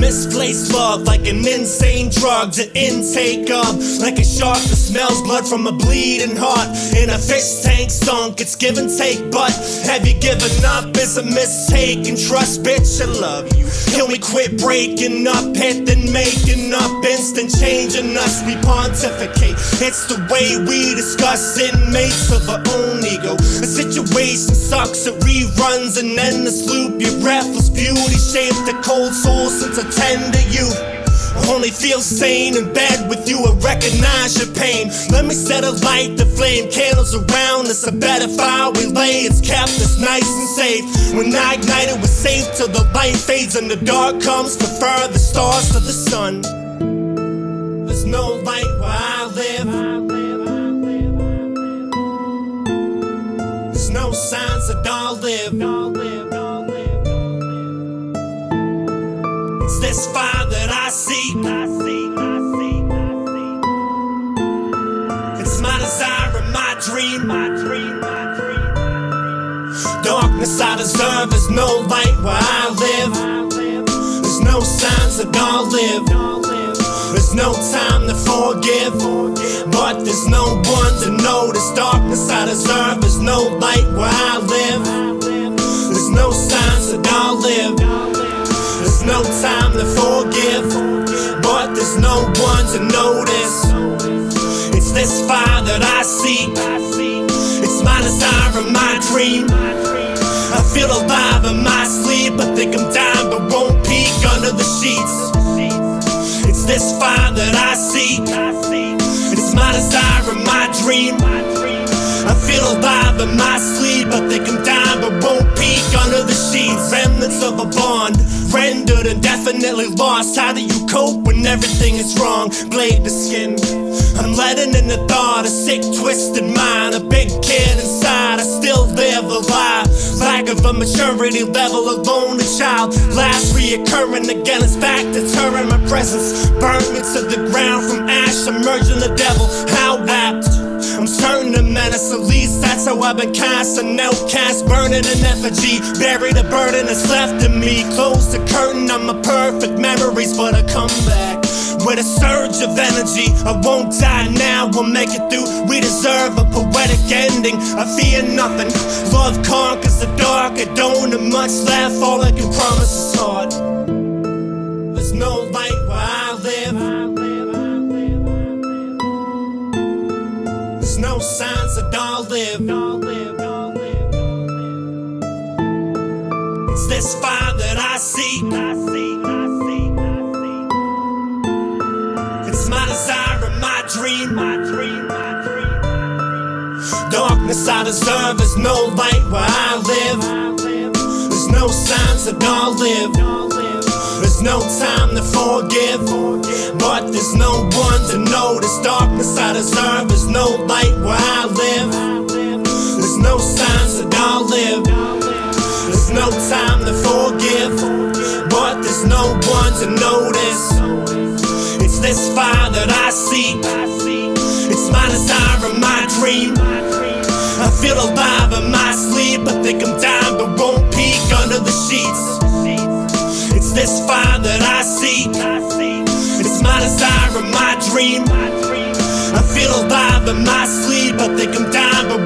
Misplaced love like an insane drug to intake of. Like a shark that smells blood from a bleeding heart. In a fish tank sunk, it's give and take. But have you given up? It's a mistake. And trust, bitch, I love you. Can we quit breaking up, hit then making up? Instant changing us, we pontificate. It's the way we discuss inmates of our own ego. The situation sucks, it reruns an endless loop. Your breathless beauty shaped a cold soul since I tend to you. Only feel sane in bed with you. I recognize your pain. Let me set a light the flame. Candles around us. A better fire we lay. It's kept us nice and safe. When I ignite it, we're safe till the light fades and the dark comes. Prefer the stars to the sun. There's no light where I live. There's no signs that I'll live. This fire that I seek. It's my desire and my dream. My dream, my dream. Darkness I deserve. There's no light where I live. There's no signs that I'll live. There's no time to forgive. But there's no one to notice. Darkness I deserve. There's no light where I live. Time to forgive, but there's no one to notice. It's this fire that I seek. It's my desire and my dream. I feel alive in my sleep. I think I'm dying, but won't peek under the sheets. It's this fire that I seek. It's my desire and my dream. I feel alive in my sleep. I think I'm dying, but won't peek under the sheets. Remnants of a bond, rendered and definitely lost. How do you cope when everything is wrong? Blade to skin. I'm letting in the thought, a sick, twisted mind, a big kid inside. I still live a lie. Lack of a maturity level, a child. Last reoccurring again, it's back deterring my presence. Burn me to the ground from ash, emerging the devil. How apt. I'm certain to menace, at least that's how I've been cast. An outcast, burning an effigy. Bury the burden that's left in me. Close the curtain on my perfect memories, but I come back with a surge of energy. I won't die now, we'll make it through. We deserve a poetic ending. I fear nothing. Love conquers the dark. I don't have much left. All I can promise is hard. Signs that I'll live. It's this fire that I seek. It's my desire and my dream. My dream, my dream. Darkness I deserve. There's no light where I live. There's no signs that I'll live. There's no time to forgive, but there's no one to notice. Darkness I deserve. There's no light time to forgive, but there's no one to notice. It's this fire that I seek. It's my desire and my dream. I feel alive in my sleep. I think I'm dying, but won't peek under the sheets. It's this fire that I seek. It's my desire and my dream. I feel alive in my sleep. I think I'm dying, but